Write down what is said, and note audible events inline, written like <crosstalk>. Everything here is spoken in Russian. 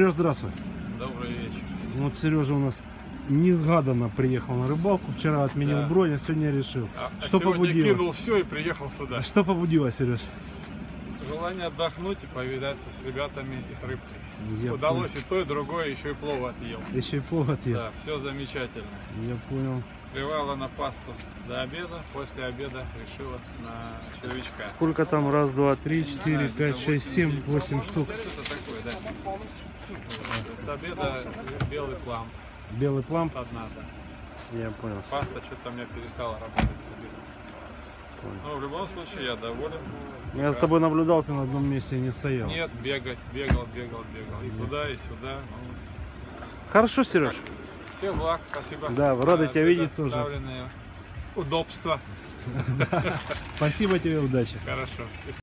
Сереж, здравствуй. Добрый вечер. Вот Сережа у нас несгаданно приехал на рыбалку. Вчера отменил Да. бронь, а сегодня решил. А, а Что сегодня побудило? кинул все и приехал сюда. Что побудило, Сереж? Желание отдохнуть и повидаться с ребятами и с рыбкой. Я Удалось и то, и другое, еще и плов отъел. понял. Еще и повод я. Да, все замечательно. Я понял. Привала на пасту до обеда, после обеда решила на червячка. Сколько там? Раз, два, три, четыре, пять, шесть, семь, 8, восемь штук. Такое, да. С обеда белый плам, Белый плам. со дна, да. Я понял. Паста что-то у меня перестала работать с обеда. Понял. Но в любом случае я доволен. Я с тобой наблюдал, ты на одном месте не стоял. Нет, бегать, бегал, бегал, бегал. И туда, и сюда. Ну, Хорошо, Сереж. Всем благ, спасибо. Да, рады за тебя видеть тоже. Удобства. <laughs> Спасибо тебе, удачи. Хорошо.